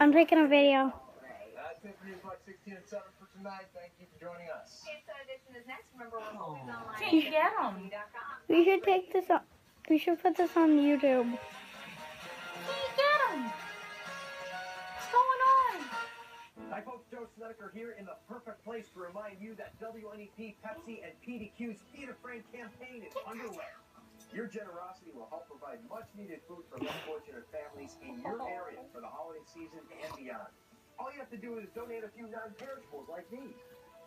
I'm taking a video. That's it for Newswatch 16 and 7 for tonight. Thank you for joining us. Can get them? We should take this on. We should put this on YouTube. Can you get them? What's going on? Hi folks, Joe Snedeker here in the perfect place to remind you that WNEP, Pepsi, and PDQ's Feed a Friend campaign is underway. Your generosity will help provide much needed food for less fortunate families in your area for the holiday season and beyond. All you have to do is donate a few non-perishables like these.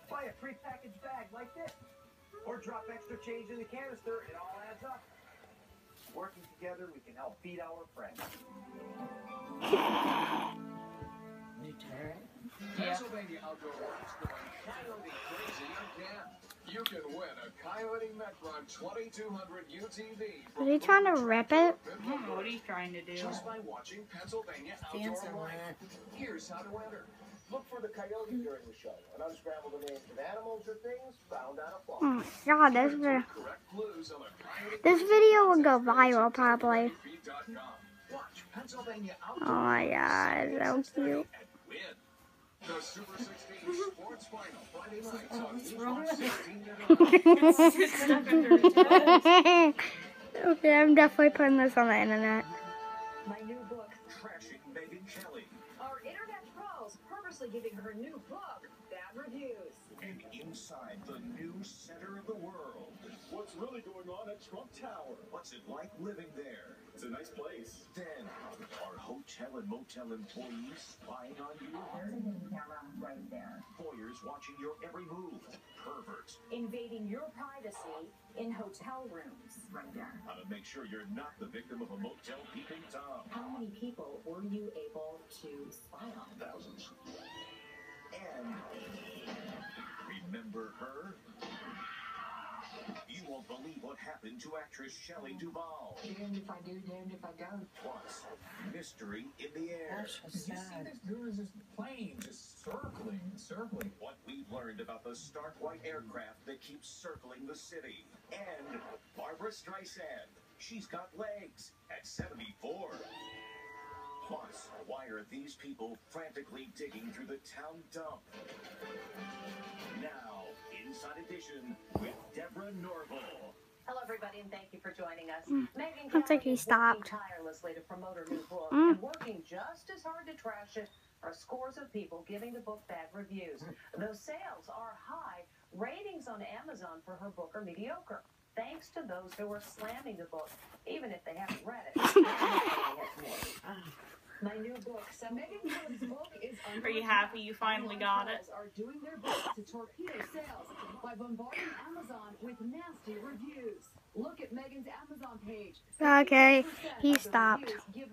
Buy a prepackaged bag like this. Or drop extra change in the canister. It all adds up. Working together, we can help feed our friends. Pennsylvania Outdoor Works going coyote crazy again. You can win a Coyote Metron 2200 UTV. Are they trying to rip it? I don't know what he's trying to do. Just by watching Pennsylvania Stand Outdoor Life. Here's how to enter. Look for the coyote during the show and unscramble the names of animals or things found on a farm. Oh my god, this video, Correct clues on a this video would go viral probably. Feed.com. Watch Pennsylvania Oh my god, so cute. And win. The Super 16 Sports Final Friday nights on News 16 It's stuck under his nose. okay, I'm definitely putting this on the internet. My new book. Trashing Megyn Kelly. Our internet pros purposely giving her new book bad reviews. And inside the new center of the world. What's really going on at Trump Tower? What's it like living there? It's a nice place. Then, are hotel and motel employees spying on you? There's a hidden camera right there. Voyeurs watching your every move. Perverts. Invading your privacy in hotel rooms right there. How to make sure you're not the victim of a motel peeping Tom. How many people were you able to spy on? Thousands. And remember her? You believe what happened to actress Shelley Duvall. Damned if I do, damned if I don't. Plus, mystery in the air. Did you see this dude just plane just circling circling? What we've learned about the Stark White aircraft that keeps circling the city. And Barbra Streisand. She's got legs at 74. Plus, why are these people frantically digging through the town dump? Now, Inside Edition with Deborah Norville. Hello, everybody, and thank you for joining us. Mm. Megyn Looks like Kelly he stopped. tirelessly to promote her new book, Mm. and working just as hard to trash it are scores of people giving the book bad reviews. Though sales are high, ratings on Amazon for her book are mediocre. Thanks to those who are slamming the book, even if they haven't read it. My new book, so Megyn Kelly's book is under Are you happy you finally got it? Are doing their best to torpedo sales by bombarding Amazon with nasty reviews. Look at Megyn's Amazon page. Okay, he stopped. reviews